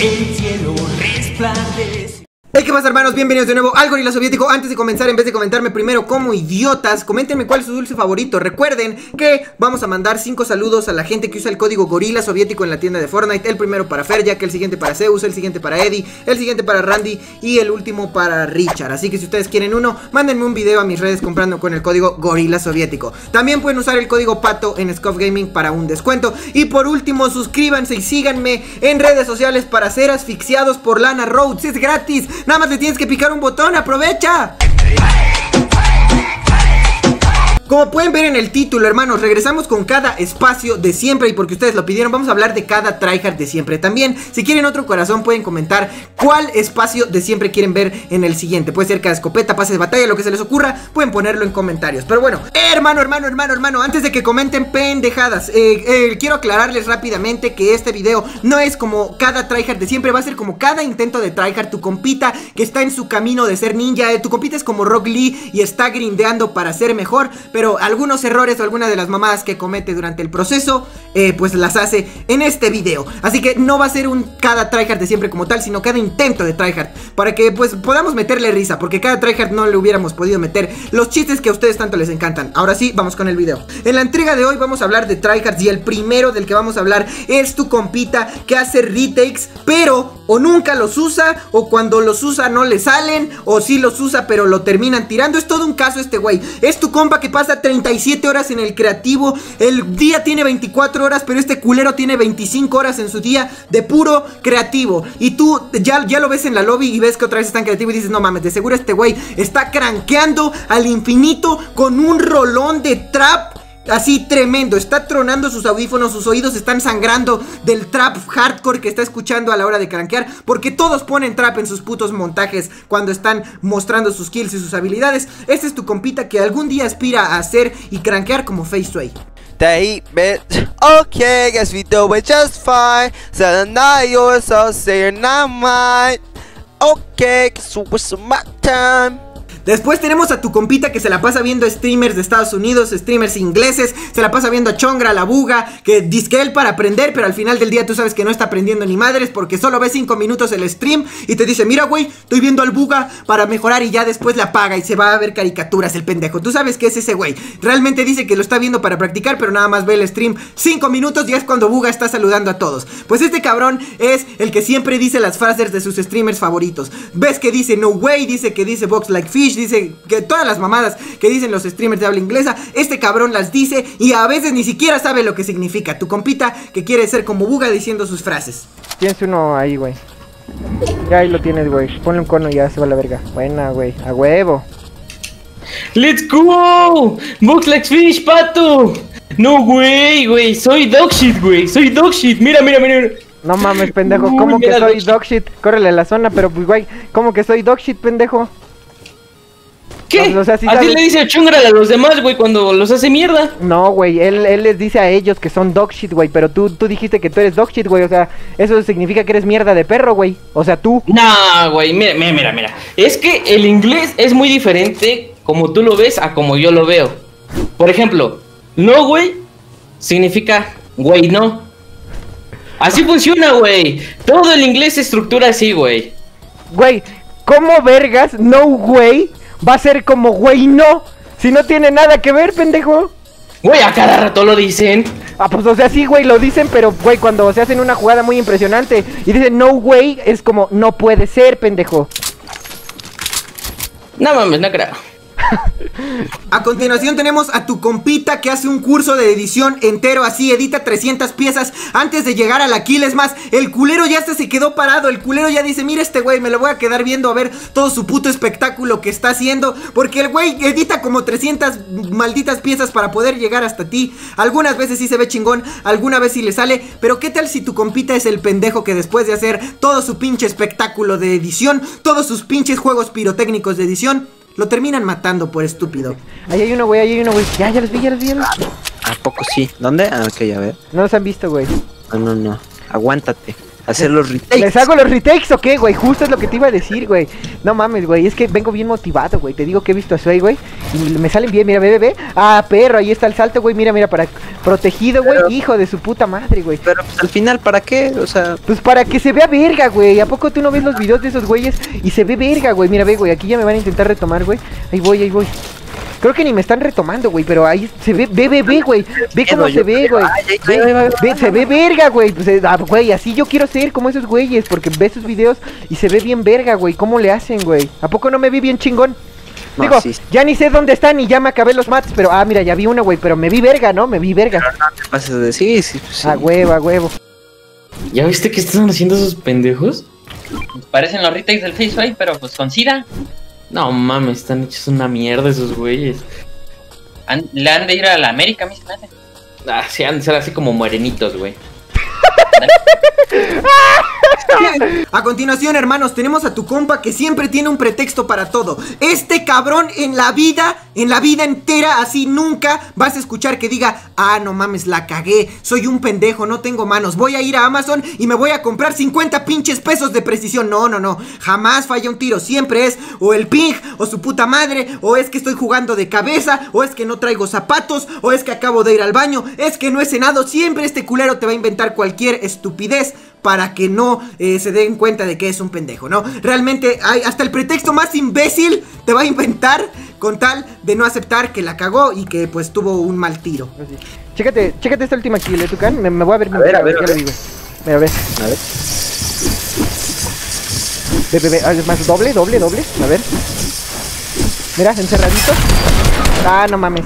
El cielo resplandece. Hey, ¿qué pasa hermanos? Bienvenidos de nuevo al Gorila Soviético. Antes de comenzar, en vez de comentarme primero como idiotas Coméntenme cuál es su dulce favorito. Recuerden que vamos a mandar 5 saludos a la gente que usa el código Gorila Soviético en la tienda de Fortnite. El primero para Ferjack, el siguiente para Zeus, el siguiente para Eddie El siguiente para Randy y el último para Richard. Así que si ustedes quieren uno, mándenme un video a mis redes comprando con el código Gorila Soviético. También pueden usar el código PATO en Scoff Gaming para un descuento. Y por último, suscríbanse y síganme en redes sociales para ser asfixiados por Lana Rhodes. Es gratis, nada más le tienes que picar un botón, aprovecha. Como pueden ver en el título, hermanos, regresamos con cada espacio de siempre y porque ustedes lo pidieron, vamos a hablar de cada tryhard de siempre también. Si quieren otro corazón, pueden comentar cuál espacio de siempre quieren ver en el siguiente. Puede ser cada escopeta, pase de batalla, lo que se les ocurra, pueden ponerlo en comentarios. Pero bueno, hermano, hermano, hermano, hermano, antes de que comenten pendejadas, eh, eh, quiero aclararles rápidamente que este video no es como cada tryhard de siempre, va a ser como cada intento de tryhard, tu compita que está en su camino de ser ninja, eh, tu compita es como Rock Lee y está grindeando para ser mejor, algunos errores o algunas de las mamadas que comete durante el proceso, eh, pues las hace en este video. Así que no va a ser un cada tryhard de siempre como tal, sino cada intento de tryhard, para que pues podamos meterle risa, porque cada tryhard no le hubiéramos podido meter los chistes que a ustedes tanto les encantan. Ahora sí, vamos con el video. En la entrega de hoy vamos a hablar de tryhards y el primero del que vamos a hablar es tu compita que hace retakes, pero o nunca los usa, o cuando los usa no le salen, o sí los usa pero lo terminan tirando. Es todo un caso este güey. Es tu compa que pasa 37 horas en el creativo, el día tiene 24 horas, pero este culero tiene 25 horas en su día de puro creativo. Y tú ya, ya lo ves en la lobby y ves que otra vez está en creativo y dices, no mames, de seguro este güey está cranqueando al infinito con un rolón de trap Así tremendo, está tronando sus audífonos, sus oídos están sangrando del trap hardcore que está escuchando a la hora de cranquear Porque todos ponen trap en sus putos montajes cuando están mostrando sus kills y sus habilidades Este es tu compita que algún día aspira a hacer y cranquear como Face Sway They bitch. Okay, guess we do it just fine. So now you're so say you're not. Okay, so it's my time. Después tenemos a tu compita que se la pasa viendo streamers de Estados Unidos, streamers ingleses, se la pasa viendo a Chongra, la buga, que dice él para aprender, pero al final del día tú sabes que no está aprendiendo ni madres porque solo ve 5 minutos el stream y te dice, mira güey, estoy viendo al buga para mejorar y ya después la apaga y se va a ver caricaturas el pendejo. Tú sabes que es ese güey. Realmente dice que lo está viendo para practicar, pero nada más ve el stream 5 minutos y es cuando buga está saludando a todos. Pues este cabrón es el que siempre dice las frases de sus streamers favoritos. Ves que dice no way, dice que dice box like fish, dice que todas las mamadas que dicen los streamers de habla inglesa, este cabrón las dice y a veces ni siquiera sabe lo que significa. Tu compita que quiere ser como Buga diciendo sus frases. Tienes uno ahí, güey. Ya ahí lo tienes, güey. Ponle un cono y ya se va a la verga. Buena, güey. A huevo. ¡Let's go! Box like fish, pato. No, güey, güey. Soy dog shit, güey. Soy dog shit. Mira, mira, mira. No mames, pendejo. Uy, ¿Cómo que soy dog dog shit? Córrele a la zona, pero pues, güey. ¿Cómo que soy dog shit, pendejo? ¿Qué? O sea, sí Así le dice Chungra a los demás, güey, cuando los hace mierda. No, güey. Él, él les dice a ellos que son dog shit, güey. Pero tú, tú dijiste que tú eres dog shit, güey. O sea, eso significa que eres mierda de perro, güey. O sea, tú. Nah, güey, mira, mira, mira, mira. Es que el inglés es muy diferente como tú lo ves a como yo lo veo. Por ejemplo, no, güey, significa güey, no. Así funciona, güey. Todo el inglés se estructura así, güey. Güey, ¿cómo vergas, no, güey? Va a ser como, güey, no. Si no tiene nada que ver, pendejo. Güey, a cada rato lo dicen. Ah, pues o sea, sí, güey, lo dicen, pero, güey, cuando se hacen una jugada muy impresionante y dicen no, güey, es como, no puede ser, pendejo. No mames, no creo. A continuación tenemos a tu compita que hace un curso de edición entero así, edita 300 piezas antes de llegar a la kill. Es más, el culero ya se quedó parado, el culero ya dice, mira este güey, me lo voy a quedar viendo a ver todo su puto espectáculo que está haciendo. Porque el güey edita como 300 malditas piezas para poder llegar hasta ti. Algunas veces sí se ve chingón, alguna vez sí le sale. Pero qué tal si tu compita es el pendejo que después de hacer todo su pinche espectáculo de edición, todos sus pinches juegos pirotécnicos de edición, lo terminan matando por estúpido. Ahí hay uno, güey, ahí hay uno, güey. Ya, ya los vi, ya los vi, ya los vi. ¿A poco sí? ¿Dónde? Ah, ok, a ver. No los han visto, güey. No, no, no. Aguántate. Hacer los retakes. ¿Les hago los retakes o qué, güey? Justo es lo que te iba a decir, güey. No mames, güey. Es que vengo bien motivado, güey. Te digo que he visto a Sway, güey. Y me salen bien. Mira, ve, ve, ve. Ah, perro. Ahí está el salto, güey. Mira, mira, para. Protegido, güey. Pero- Hijo de su puta madre, güey. Pero pues, al final, ¿para qué? O sea, Pues para que se vea verga, güey. ¿A poco tú no ves los videos de esos güeyes? Y se ve verga, güey. Mira, ve, güey. Aquí ya me van a intentar retomar, güey. Ahí voy, ahí voy. Creo que ni me están retomando, güey. Pero ahí se ve, ve, ve, ve, güey. Ve cómo se ve, güey. Se ve verga, güey. Pues, ah, güey, así yo quiero ser como esos güeyes. Porque ve sus videos y se ve bien verga, güey. ¿Cómo le hacen, güey? ¿A poco no me vi bien chingón? No, Digo, sí. ya ni sé dónde están y ya me acabé los mats. Pero, ah, mira, ya vi una, güey. Pero me vi verga, ¿no? Me vi verga. ¿qué pasa de sí, sí, pues, sí. A huevo, a huevo. ¿Ya viste que están haciendo esos pendejos? Parecen los retakes del Face pero pues con SIDA. No mames, están hechos una mierda esos güeyes. Han- le han de ir a la América, me hace. Ah, sí, han de ser así como morenitos, güey. A continuación, hermanos, tenemos a tu compa que siempre tiene un pretexto para todo. Este cabrón en la vida, en la vida entera, así nunca vas a escuchar que diga, ah, no mames, la cagué, soy un pendejo, no tengo manos, voy a ir a Amazon y me voy a comprar 50 pinches pesos de precisión. No, no, no, jamás falla un tiro, siempre es o el ping, o su puta madre, o es que estoy jugando de cabeza, o es que no traigo zapatos, o es que acabo de ir al baño, es que no he cenado, siempre este culero te va a inventar cualquier estupidez para que no eh, se den cuenta de que es un pendejo, ¿no? Realmente hay hasta el pretexto más imbécil te va a inventar con tal de no aceptar que la cagó y que pues tuvo un mal tiro. Chécate, chécate esta última kill, ¿eh, Tucán? Me, me voy a ver mi ver, a ver, a lo ver. digo. Mira, a ver. A ver. Ve, ve, ve. Ah, es más, doble, doble, doble. A ver. Mira, encerradito. Ah, no mames.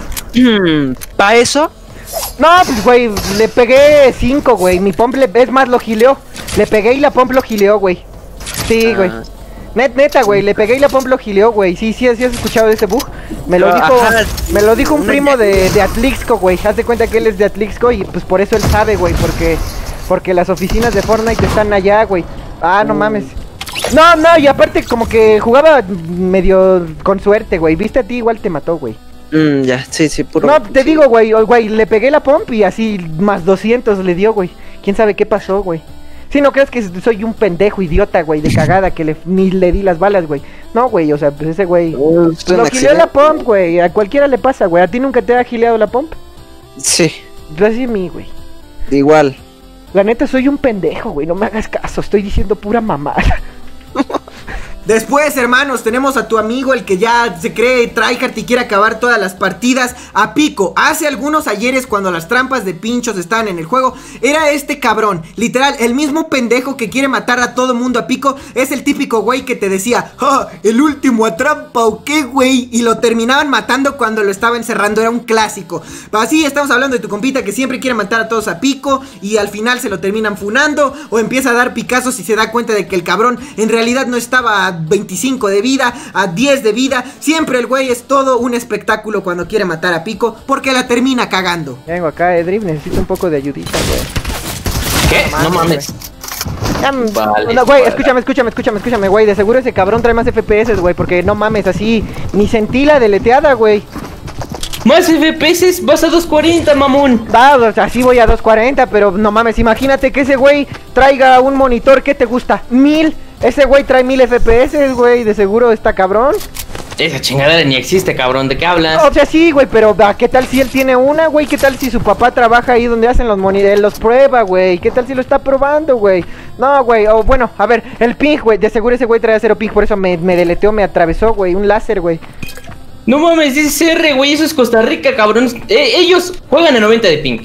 ¿Para eso? No, pues, güey, le pegué 5, güey. Mi pomp, le, es más, lo gileó. Le pegué y la pomp lo gileó, güey. Sí, Ah. güey. Net, neta, güey, le pegué y la pomp lo gileó, güey. Sí, sí, sí has escuchado de ese bug. Me lo dijo, me lo dijo un primo de, de Atlixco, güey. Haz de cuenta que él es de Atlixco y pues por eso él sabe, güey, porque porque las oficinas de Fortnite están allá, güey. Ah, Mm. no mames. No, no, y aparte como que jugaba medio con suerte, güey. Viste a ti igual te mató, güey. Mm, ya, sí, sí, puro. No, te sí. digo, güey, güey, le pegué la pomp y así más 200 le dio, güey. ¿Quién sabe qué pasó, güey? Si no crees que soy un pendejo idiota, güey, de cagada que le, ni le di las balas, güey. No, güey, o sea, pues ese güey... Oh, Lo gileó la pomp, güey. A cualquiera le pasa, güey. ¿A ti nunca te ha gileado la pomp? Sí, Gracias a mí, güey. igual. La neta, soy un pendejo, güey. No me hagas caso. Estoy diciendo pura mamada. Después, hermanos, tenemos a tu amigo, el que ya se cree tryhard y quiere acabar todas las partidas, a Pico. Hace algunos ayeres, cuando las trampas de pinchos estaban en el juego, era este cabrón. Literal, el mismo pendejo que quiere matar a todo mundo a Pico, es el típico güey que te decía, ¡Ah! ¿El último a trampa o qué, güey? Y lo terminaban matando cuando lo estaba encerrando, era un clásico. Así estamos hablando de tu compita que siempre quiere matar a todos a Pico y al final se lo terminan funando o empieza a dar picazos y se da cuenta de que el cabrón en realidad no estaba a 25 de vida, a 10 de vida. Siempre el güey es todo un espectáculo cuando quiere matar a Pico porque la termina cagando. Vengo acá, Edriv. Necesito un poco de ayudita, güey. ¿Qué? No mames. Mm, Vale, no, güey, escúchame, escúchame, escúchame, escúchame, güey. De seguro ese cabrón trae más FPS, güey. Porque no mames, así. Ni sentí la deleteada, güey. Más FPS, vas a 240, mamón. Va, o sea, sí voy a 240, pero no mames, imagínate que ese güey traiga un monitor que te gusta, mil. Ese güey trae mil FPS, güey, de seguro está cabrón. Esa chingadera ni existe, cabrón. ¿De qué hablas? O sea, sí, güey, pero ¿a ¿qué tal si él tiene una, güey? ¿Qué tal si su papá trabaja ahí donde hacen los monitores? Los prueba, güey. ¿Qué tal si lo está probando, güey? No, güey, o bueno, a ver, el ping, güey. De seguro ese güey trae cero ping, por eso me, me deleteó, me atravesó, güey. Un láser, güey. No mames, es R, güey. Eso es Costa Rica, cabrón. Eh, ellos juegan en 90 de ping.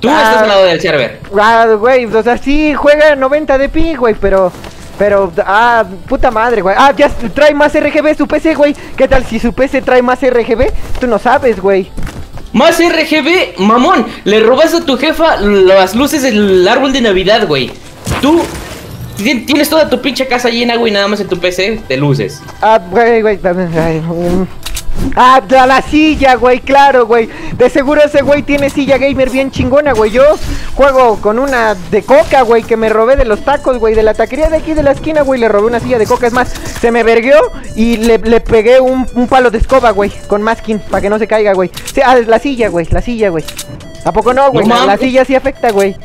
Tú Ah. estás al lado del server. Ah, güey, o sea, sí juega 90 de ping, güey, pero. Pero, ah, puta madre, güey. Ah, ya trae más RGB su PC, güey. ¿Qué tal si su PC trae más RGB? Tú no sabes, güey. Más RGB, mamón. Le robas a tu jefa las luces del árbol de Navidad, güey. Tú ti- tienes toda tu pinche casa llena, güey, nada más en tu PC de luces. Ah, güey, güey. Ah, la, la silla, güey, claro, güey. De seguro ese güey tiene silla gamer bien chingona, güey. Yo juego con una de coca, güey, que me robé de los tacos, güey. De la taquería de aquí de la esquina, güey. Le robé una silla de coca. Es más, se me vergueó y le, le pegué un, un palo de escoba, güey. Con masking, para que no se caiga, güey. Sí, ah, la silla, güey, la silla, güey. ¿A poco no, güey? No la, la silla sí afecta, güey.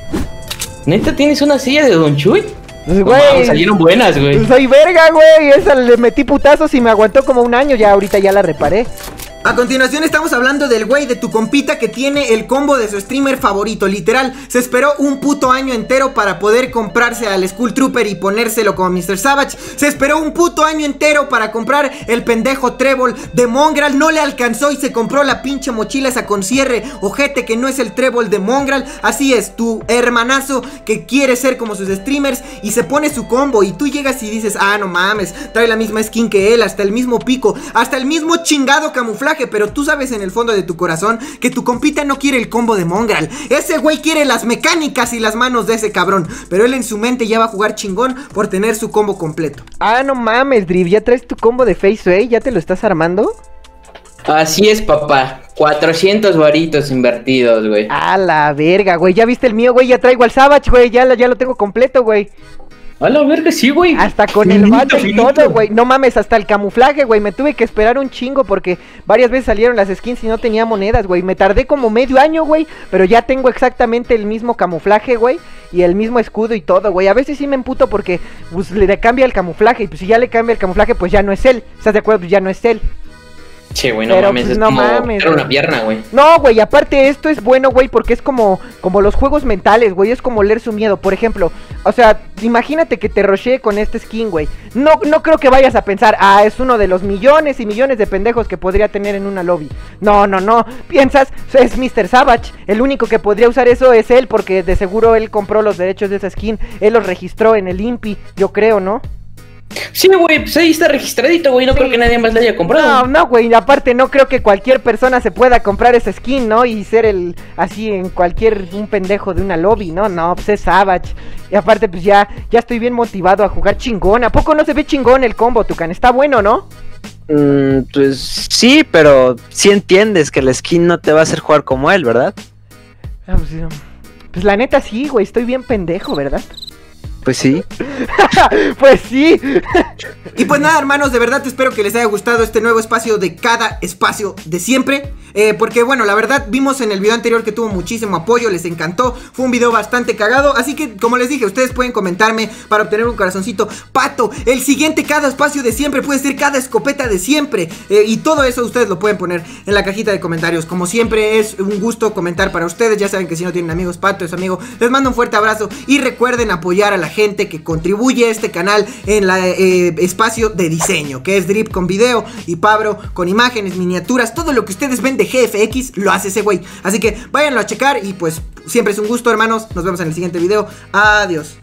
¿Neta tienes una silla de Don Chuy? No güey. salieron buenas, güey. Soy verga, güey. Esa le metí putazos y me aguantó como un año. Ya ahorita ya la reparé. A continuación estamos hablando del güey de tu compita que tiene el combo de su streamer favorito, literal. Se esperó un puto año entero para poder comprarse al Skull Trooper y ponérselo como Mr. Savage. Se esperó un puto año entero para comprar el pendejo Trébol de Mongral. No le alcanzó y se compró la pinche mochila esa con cierre. Ojete que no es el Trébol de Mongral. Así es, tu hermanazo que quiere ser como sus streamers y se pone su combo y tú llegas y dices, ah, no mames, trae la misma skin que él, hasta el mismo pico, hasta el mismo chingado camuflaje, pero tú sabes en el fondo de tu corazón que tu compita no quiere el combo de Mongral. Ese güey quiere las mecánicas y las manos de ese cabrón, pero él en su mente ya va a jugar chingón por tener su combo completo. Ah, no mames, Drip. ¿Ya traes tu combo de Face ¿Ya te lo estás armando? Así es, papá. 400 varitos invertidos, güey. A la verga, güey. ¿Ya viste el mío, güey? Ya traigo al Savage, güey. Ya, la- ya lo tengo completo, güey. A la verga, sí, güey. Hasta con el bate y finito. todo, güey. No mames, hasta el camuflaje, güey. Me tuve que esperar un chingo porque varias veces salieron las skins y no tenía monedas, güey. Me tardé como medio año, güey. Pero ya tengo exactamente el mismo camuflaje, güey. Y el mismo escudo y todo, güey. A veces sí me emputo porque pues, le cambia el camuflaje. Y pues si ya le cambia el camuflaje, pues ya no es él. ¿Estás de acuerdo? Pues ya no es él. Che, güey, no Pero, mames. pues, es no como mames, una pierna, güey. No, güey, aparte esto es bueno, güey, porque es como, como los juegos mentales, güey, es como leer su miedo. Por ejemplo, o sea, imagínate que te roché con este skin, güey. No, no creo que vayas a pensar, ah, es uno de los millones y millones de pendejos que podría tener en una lobby. No, no, no. Piensas, es Mr. Savage. El único que podría usar eso es él, porque de seguro él compró los derechos de esa skin. Él los registró en el IMPI, yo creo, ¿no? Sí, güey, pues ahí está registradito, güey. No Sí. creo que nadie más la haya No, comprado. no, güey, aparte no creo que cualquier persona se pueda comprar esa skin, ¿no? Y ser el, así en cualquier, un pendejo de una lobby, ¿no? No, pues es Savage. Y aparte, pues ya, ya estoy bien motivado a jugar chingón. ¿A poco no se ve chingón el combo, Tucan? Está bueno, ¿no? Mm, pues sí, pero sí entiendes que la skin no te va a hacer jugar como él, ¿verdad? Ah, pues, pues la neta sí, güey, estoy bien pendejo, ¿verdad? Pues sí. pues sí. Y pues nada, hermanos, de verdad espero que les haya gustado este nuevo espacio de cada espacio de siempre. eh, porque bueno, la verdad vimos en el video anterior que tuvo muchísimo apoyo, les encantó. Fue un video bastante cagado. Así que, como les dije, ustedes pueden comentarme para obtener un corazoncito. Pato, el siguiente cada espacio de siempre puede ser cada escopeta de siempre. eh, y todo eso ustedes lo pueden poner en la cajita de comentarios. Como siempre, es un gusto comentar para ustedes. Ya saben que si no tienen amigos, Pato es amigo. Les mando un fuerte abrazo. Y recuerden apoyar a la gente que contribuye a este canal en la eh, espacio de diseño, que es Drip con video y Pablo con imágenes, miniaturas, todo lo que ustedes ven de GFX lo hace ese güey. Así que váyanlo a checar y pues siempre es un gusto, hermanos. Nos vemos en el siguiente video. Adiós.